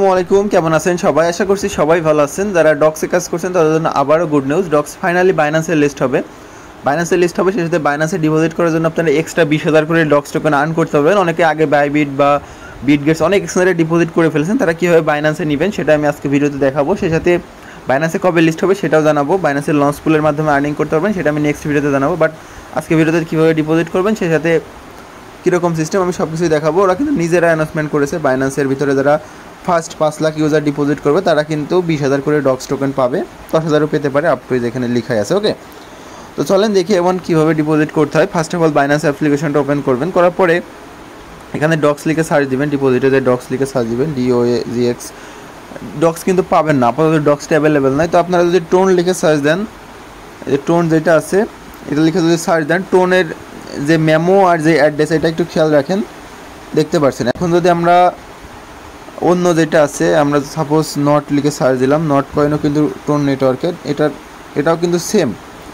আসসালামু আলাইকুম, কেমন আছেন সবাই? আশা করছি সবাই ভালো আছেন। যারা ডক্সে কাজ করছেন, তাদের জন্য আবারও গুড নিউজ ডক্স ফাইনালি বাইন্যান্সের লিস্ট হবে। বাইন্যান্সের লিস্ট হবে, সেই সাথে বাইন্যান্সে ডিপোজিট করার জন্য আপনারা এক্সট্রা বিশ হাজার করে ডক্স টোকেন আর্ন করতে পারবেন অনেকে আগে বাইবিট বা বিট গেটস অনেক এক্সচেঞ্জে ডিপোজিট করে ফেলেছেন, তারা কীভাবে বাইন্যান্সে নেবেন সেটা আমি আজকে ভিডিওতে দেখাবো। সেই সাথে বাইন্যান্সে কবে লিস্ট হবে সেটাও জানাব। বাইন্যান্সের লঞ্চ পুলের মাধ্যমে আর্নিং করতে পারবেন, সেটা আমি নেক্সট ভিডিওতে জানাব। বাট আজকে ভিডিওতে কীভাবে ডিপোজিট করবেন, সেই সাথে কীরকম সিস্টেম আমি সব কিছুই দেখাবো। ওরা কিন্তু নিজেরা অ্যানাউন্সমেন্ট করেছে বাইন্যান্সের ভিতরে যারা ফার্স্ট পাঁচ লাখ ইউজার ডিপোজিট করবে, তারা কিন্তু বিশ হাজার করে ডক্স টোকেন পাবে, দশ হাজারও পেতে পারে আপ টু যেখানে লেখাই আছে ওকে তো চলেন দেখি এমন কীভাবে ডিপোজিট করতে হয়। ফার্স্ট অফ অল বাইন্যান্স অ্যাপ্লিকেশনটা ওপেন করবেন, করার পরে এখানে ডক্স লিখে সার্চ দিবেন ডিপোজিটে যে ডক্স লিখে সার্চ দিবেন ডিও জিএক্স ডক্স কিন্তু পাবেন না, আপাতত ডক্সটা অ্যাভেলেবেল নয় তো আপনারা যদি টোন লিখে সার্চ দেন টোন যেটা আছে, এটা লিখে যদি সার্চ দেন টোনের যে মেমো আর যে অ্যাড্রেস এটা একটু খেয়াল রাখেন, দেখতে পাচ্ছেন এখন যদি আমরা অন্য যেটা আছে, আমরা সাপোজ নট লিখে সার্চ দিলাম নট কয়েনও কিন্তু টোন নেটওয়ার্কের এটার, এটাও কিন্তু সেম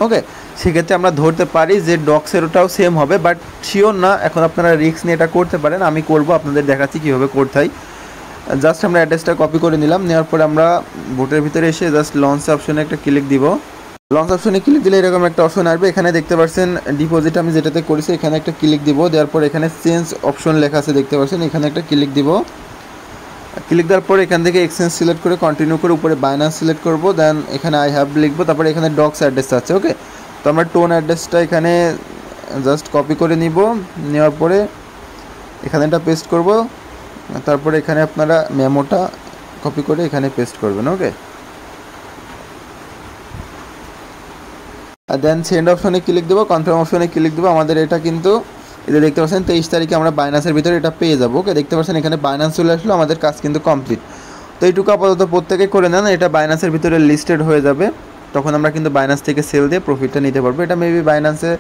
ওকে সেক্ষেত্রে আমরা ধরতে পারি যে ডক্সের ওটাও সেম হবে বাট শিওর না, এখন আপনারা রিস্ক নিয়ে এটা করতে পারেন, আমি করব, আপনাদের দেখাচ্ছি কীভাবে করতে হয়। জাস্ট আমরা অ্যাড্রেসটা কপি করে নিলাম, নেওয়ার পরে আমরা ভোটের ভিতরে এসে জাস্ট লঞ্চ অপশনে একটা ক্লিক দিব। লঞ্চ অপশনে ক্লিক দিলে এরকম একটা অপশন আসবে, এখানে দেখতে পাচ্ছেন ডিপোজিট আমি যেটাতে করেছি, এখানে একটা ক্লিক দিব, দেওয়ার পর এখানে চেঞ্জ অপশন লেখা আছে, দেখতে পাচ্ছেন এখানে একটা ক্লিক দিব। ক্লিক দেওয়ার পর এখান থেকে এক্সচেঞ্জ সিলেক্ট করে কন্টিনিউ করে উপরে বাইনান্স সিলেক্ট করব দেন এখানে আই হ্যাভ লিখব, তারপরে এখানে ডক্স অ্যাড্রেস আছে ওকে তো আমরা টোন অ্যাড্রেসটা এখানে জাস্ট কপি করে নিব, নেওয়ার পরে এখানে এটা পেস্ট করব, তারপরে এখানে আপনারা মেমোটা কপি করে এখানে পেস্ট করবেন ওকে আর দেন সেন্ড অপশনে ক্লিক দেবো কনফার্ম অপশনে ক্লিক দেবো, আমাদের এটা কিন্তু এটা দেখতে পাচ্ছেন তেইশ তারিখে আমরা বাইনান্সের ভিতরে এটা পেয়ে যাব। ওকে, দেখতে পাচ্ছেন এখানে বাইনান্স চলে আসলো, আমাদের কাজ কিন্তু কমপ্লিট তো এইটুকু আপাতত প্রত্যেকে করে নেন, এটা বাইনান্সের ভিতরে লিস্টেড হয়ে যাবে। তখন আমরা কিন্তু বাইনান্স থেকে সেল দিয়ে প্রফিটটা নিতে পারব। এটা মেবি বাইনান্সে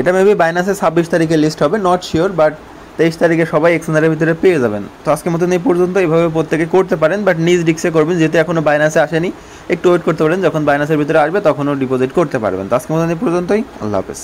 এটা মেবি বাইনান্সে ছাব্বিশ তারিখে লিস্ট হবে নট শিওর বাট তেইশ তারিখে সবাই এক্সচেঞ্জারের ভিতরে পেয়ে যাবেন। তো আজকের মতন এই পর্যন্ত এইভাবে প্রত্যেকে করতে পারেন বাট নিজ ডিক্সে করবেন, যেহেতু এখনও বাইনান্সে আসেনি। একটু ওয়েট করতে পারেন, যখন বাইনান্সের ভিতরে আসবে, তখনও ডিপোজিট করতে পারবেন। তো আজকের মতন এই পর্যন্তই, আল্লাহ হাফেজ।